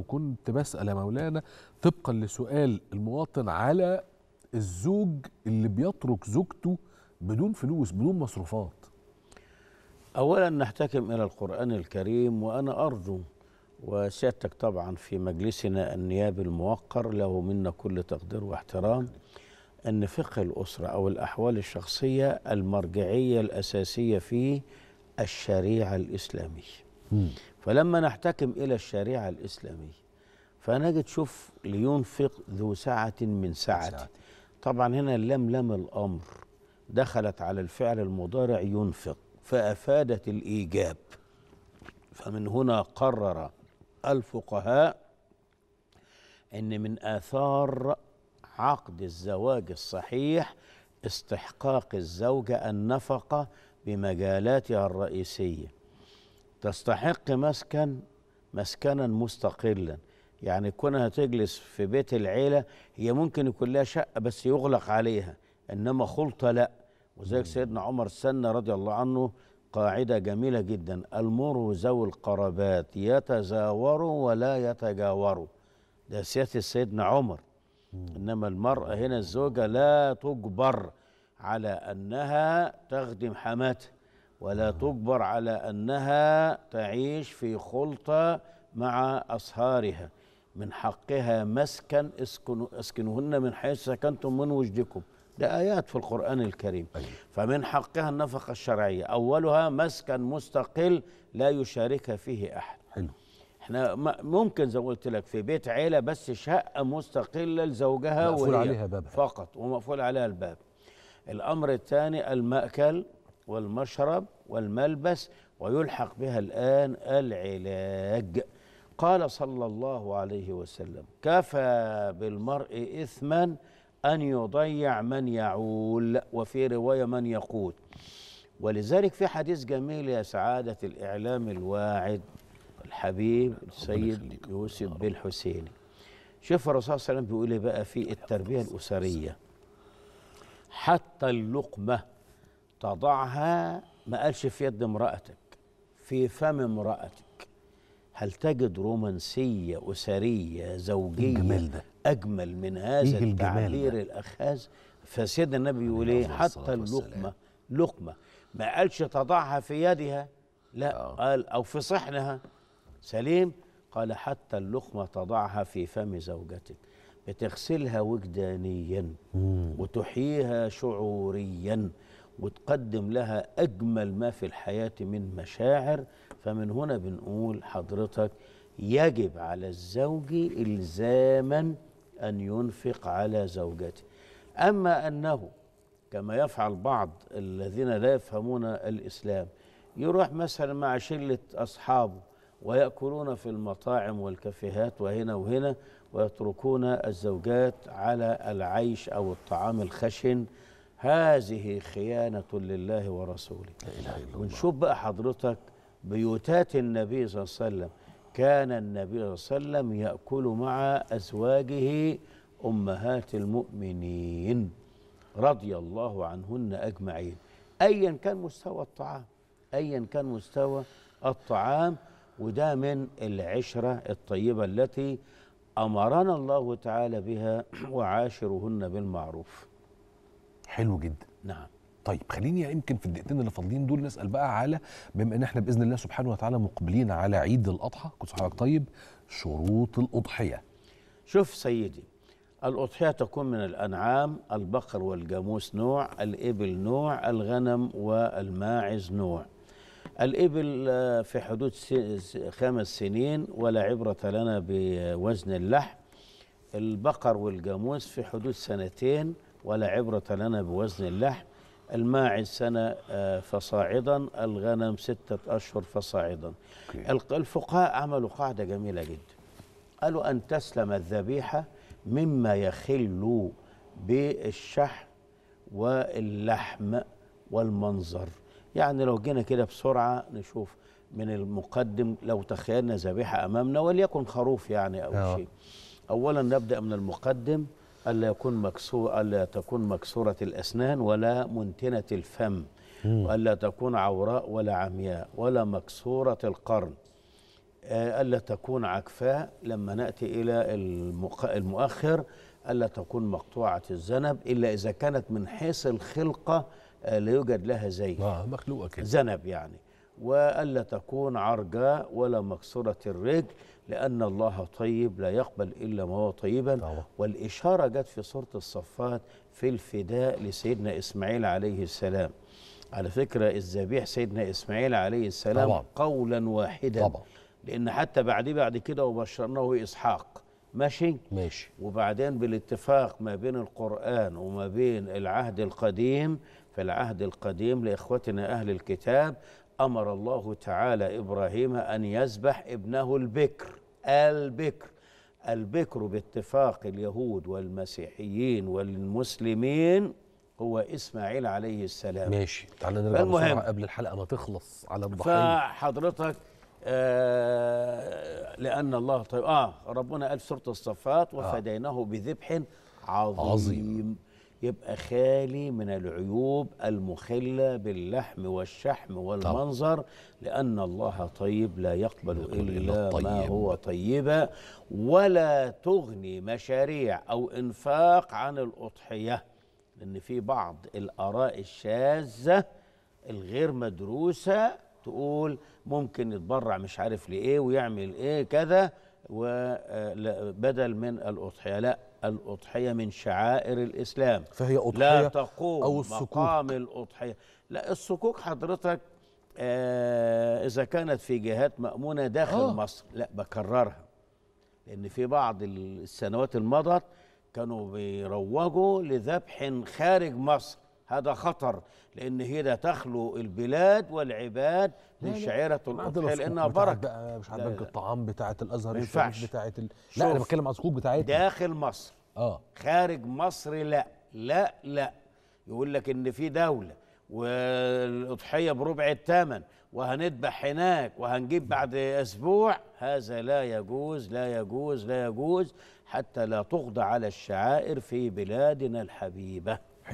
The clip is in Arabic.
وكنت بسأل يا مولانا طبقا لسؤال المواطن على الزوج اللي بيترك زوجته بدون فلوس بدون مصروفات. أولا نحتكم إلى القرآن الكريم وأنا أرجو وسيادتك طبعا في مجلسنا النيابي الموقر له منا كل تقدير واحترام أن فقه الأسرة أو الأحوال الشخصية المرجعية الأساسية فيه الشريعة الإسلامية. فلما نحتكم إلى الشريعة الإسلامية فنجد شوف لينفق ذو سعة من سعته طبعا هنا لم لم الأمر. دخلت على الفعل المضارع ينفق فأفادت الإيجاب. فمن هنا قرر الفقهاء أن من آثار عقد الزواج الصحيح استحقاق الزوجة النفقة بمجالاتها الرئيسية. تستحق مسكن مسكنا مستقلا. يعني كونها تجلس في بيت العيلة هي ممكن يكون لها شقة بس يغلق عليها إنما خلطة لا. وذلك سيدنا عمر السنة رضي الله عنه قاعدة جميلة جدا. المر ذوي القرابات يتزاوروا ولا يتجاوروا ده سياسة سيدنا عمر. إنما المرأة هنا الزوجة لا تجبر على أنها تخدم حماتها. ولا تجبر على أنها تعيش في خلطة مع أصهارها. من حقها مسكن اسكنوا اسكنوهن من حيث سكنتم من وجدكم. ده آيات في القرآن الكريم. فمن حقها النفقة الشرعية. أولها مسكن مستقل لا يشاركها فيه أحد. حلو. إحنا ممكن زي ما قلت لك في بيت عيلة بس شقة مستقلة لزوجها مقفول عليها بابها. فقط ومقفول عليها الباب. الأمر الثاني المأكل. والمشرب والملبس ويلحق بها الآن العلاج. قال صلى الله عليه وسلم كفى بالمرء إثما أن يضيع من يعول. وفي رواية من يقود ولذلك في حديث جميل يا سعادة الإعلام الواعد الحبيب السيد يوسف بن حسيني شوف الرسول صلى الله عليه وسلم بيقول إيه بقى في التربية الأسرية؟ حتى اللقمة. تضعها ما قالش في يد امرأتك في فم امرأتك. هل تجد رومانسية أسرية زوجية الجمال ده. أجمل من هذا إيه التعبير؟ الأخاذ؟ فسيدنا النبي يقول إيه؟ حتى. اللقمة لقمة. ما قالش تضعها في يدها؟ لا آه. قال أو في صحنها. سليم؟ قال حتى اللقمة تضعها في فم زوجتك. بتغسلها وجدانيا وتحييها شعوريا. وتقدم لها أجمل ما في الحياة من مشاعر فمن هنا بنقول حضرتك يجب على الزوج إلزاما أن ينفق على زوجته. أما أنه كما يفعل بعض الذين لا يفهمون الإسلام يروح مثلا مع شلة أصحابه ويأكلون في المطاعم والكافيهات وهنا وهنا ويتركون الزوجات على العيش أو الطعام الخشن هذه خيانة لله ورسوله. ونشوف بقى حضرتك بيوتات النبي صلى الله عليه وسلم. كان النبي صلى الله عليه وسلم يأكل مع أزواجه أمهات المؤمنين رضي الله عنهن أجمعين. أيا كان مستوى الطعام أيا كان مستوى الطعام وده من العشرة الطيبة التي أمرنا الله تعالى بها وعاشرهن بالمعروف. حلو جدا. نعم. طيب خليني يمكن في الدقيقتين اللي فاضلين دول نسأل بقى على بما إن إحنا بإذن الله سبحانه وتعالى مقبلين على عيد الأضحى كل سنه وحضرتك طيب؟ شروط الأضحية. شوف سيدي الأضحية تكون من الأنعام البقر والجاموس نوع الإبل نوع الغنم والماعز نوع. الإبل آه، في حدود خمس سنين ولا عبرة لنا بوزن اللحم. البقر والجاموس في حدود سنتين ولا عبرة لنا بوزن اللحم. الماعز سنة آه، فصاعدا. الغنم ستة أشهر فصاعدا. الفقهاء عملوا قاعدة جميلة جدا. قالوا أن تسلم الذبيحة مما يخل بالشحم واللحم والمنظر. يعني لو جينا كده بسرعة نشوف من المقدم لو تخيلنا ذبيحة أمامنا وليكن خروف يعني أو آه. شيء. أولا نبدأ من المقدم. ألا يكون مكسور ألا تكون مكسورة الأسنان ولا منتنة الفم وألا تكون عوراء ولا عمياء ولا مكسورة القرن. آه، ألا تكون عكفاء لما نأتي إلى المؤخر ألا تكون مقطوعة الذنب إلا إذا كانت من حيث الخلقة آه، لا يوجد لها زي آه مخلوقة كده. ذنب يعني. وألا تكون عرجاء ولا مكسورة الرجل لأن الله طيب لا يقبل إلا ما هو طيبا طبعا. والإشارة جت في سورة الصفات في الفداء لسيدنا إسماعيل عليه السلام على فكرة الذبيح سيدنا إسماعيل عليه السلام طبعا. قولا واحدا طبعا. لأن حتى بعديه بعد كده وبشرناه إسحاق ماشي ماشي وبعدين بالاتفاق ما بين القرآن وما بين العهد القديم في العهد القديم لإخوتنا أهل الكتاب أمر الله تعالى إبراهيم أن يذبح ابنه البكر البكر. البكر باتفاق اليهود والمسيحيين والمسلمين هو إسماعيل عليه السلام. ماشي. تعالى نرجع. بسرعة قبل الحلقة ما تخلص على الضحية. فحضرتك آه لأن الله طيب. آه ربنا قال في سورة الصفات وفديناه بذبح عظيم, عظيم. يبقى خالي من العيوب المخلة باللحم والشحم والمنظر لأن الله طيب لا يقبل إلا, إلا ما الطيب. هو طيبا ولا تغني مشاريع أو إنفاق عن الأضحية لأن في بعض الآراء الشاذة الغير مدروسة تقول ممكن يتبرع مش عارف لإيه ويعمل إيه كذا وبدل من الأضحية. لا. الأضحية من شعائر الإسلام فهي لا أضحية تقوم أو السكوك. مقام الأضحية لا الصكوك حضرتك آه إذا كانت في جهات مأمونة داخل. آه. مصر لا بكررها لأن في بعض السنوات المضت كانوا بيروجوا لذبح خارج مصر هذا خطر لأن هي تخلو البلاد والعباد من لأنها بتاعت بركة بقى مش عارف بنك. الطعام بتاعه الأزهر الشريف. بتاعه ال... لا أنا. بتكلم على الصكوك بتاعتنا داخل مصر آه خارج مصر لا لا لا يقول لك إن في دولة والأضحية بربع الثمن وهنذبح هناك وهنجيب بعد أسبوع هذا لا يجوز لا يجوز لا يجوز حتى لا تخضع على الشعائر في بلادنا الحبيبة